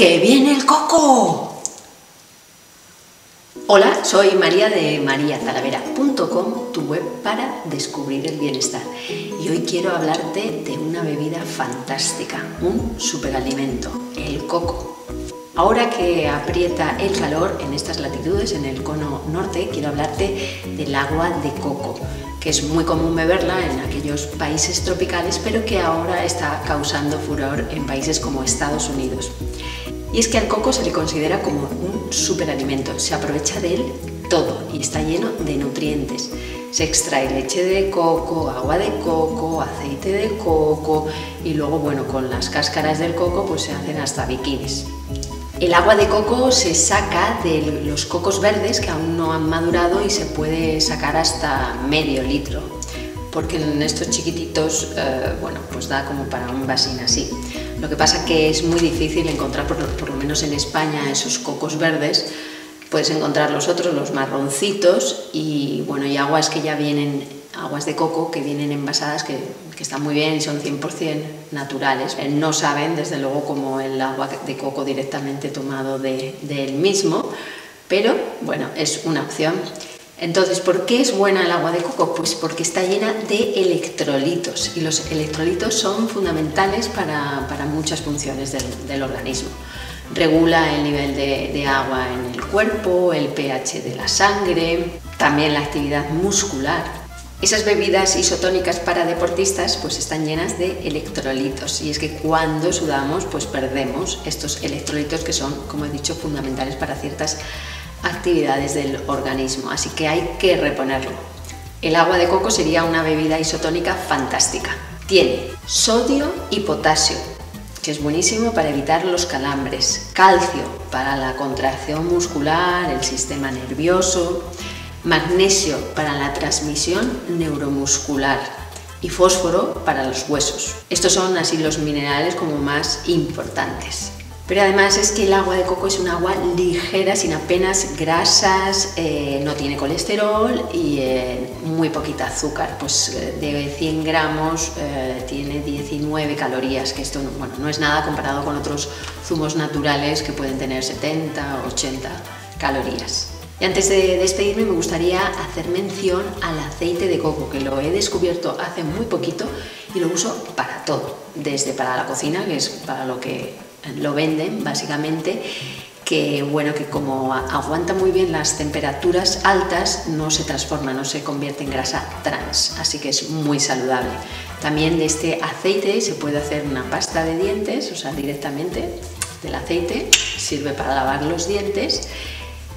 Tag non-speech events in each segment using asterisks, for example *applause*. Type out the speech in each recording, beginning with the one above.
¡Que viene el coco! Hola, soy María de mariatalavera.com, tu web para descubrir el bienestar. Y hoy quiero hablarte de una bebida fantástica, un superalimento, el coco. Ahora que aprieta el calor en estas latitudes, en el cono norte, quiero hablarte del agua de coco que es muy común beberla en aquellos países tropicales, pero que ahora está causando furor en países como Estados Unidos. Y es que al coco se le considera como un superalimento, se aprovecha de él todo y está lleno de nutrientes. Se extrae leche de coco, agua de coco, aceite de coco y luego, bueno, con las cáscaras del coco pues se hacen hasta bikinis. El agua de coco se saca de los cocos verdes que aún no han madurado y se puede sacar hasta medio litro, porque en estos chiquititos, eh, bueno, pues da como para un vasín así. Lo que pasa que es muy difícil encontrar, por, por lo menos en España, esos cocos verdes. Puedes encontrar los otros, los marroncitos, y bueno, y aguas que ya vienen aguas de coco que vienen envasadas, que, están muy bien y son 100% naturales. Eh, no saben, desde luego, como el agua de coco directamente tomado de, él mismo, pero bueno, es una opción. Entonces, ¿por qué es buena el agua de coco? Pues porque está llena de electrolitos y los electrolitos son fundamentales para, muchas funciones del, organismo. Regula el nivel de, de, agua en el cuerpo, el pH de la sangre, también la actividad muscular esas bebidas isotónicas para deportistas pues están llenas de electrolitos y es que cuando sudamos pues perdemos estos electrolitos que son, como he dicho, fundamentales para ciertas actividades del organismo, así que hay que reponerlo. El agua de coco sería una bebida isotónica fantástica. Tiene sodio y potasio, que es buenísimo para evitar los calambres, calcio para la contracción muscular, el sistema nervioso, magnesio para la transmisión neuromuscular y fósforo para los huesos. Estos son así los minerales como más importantes. Pero además es que el agua de coco es un agua ligera, sin apenas grasas, eh, no tiene colesterol y eh, muy poquita azúcar. Pues eh, de 100 gramos tiene 19 calorías, que esto bueno, no es nada comparado con otros zumos naturales que pueden tener 70 o 80 calorías. Y antes de despedirme me gustaría hacer mención al aceite de coco, que lo he descubierto hace muy poquito y lo uso para todo, desde para la cocina, que es para lo que lo venden básicamente, que bueno, que como aguanta muy bien las temperaturas altas, no se transforma, no se convierte en grasa trans, así que es muy saludable. También de este aceite se puede hacer una pasta de dientes, o sea, directamente del aceite, sirve para lavar los dientes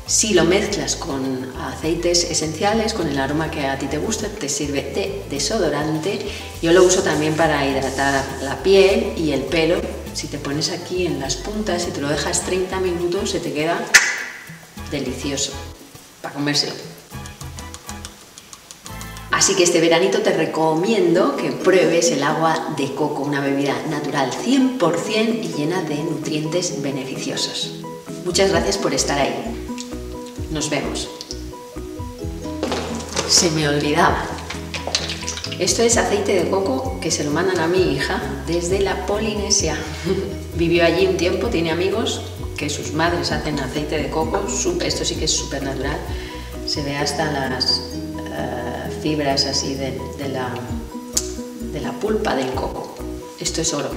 si lo mezclas con aceites esenciales, con el aroma que a ti te gusta, te sirve de desodorante. Yo lo uso también para hidratar la piel y el pelo. Si te pones aquí en las puntas y te lo dejas 30 minutos, se te queda delicioso para comérselo. Así que este veranito te recomiendo que pruebes el agua de coco, una bebida natural 100% y llena de nutrientes beneficiosos. Muchas gracias por estar ahí. Nos vemos. Se me olvidaba. Esto es aceite de coco que se lo mandan a mi hija desde la Polinesia. *laughs* Vivió allí un tiempo, tiene amigos que sus madres hacen aceite de coco. Esto sí que es súper natural. Se ve hasta las eh, fibras así de, la, de la pulpa del coco. Esto es oro.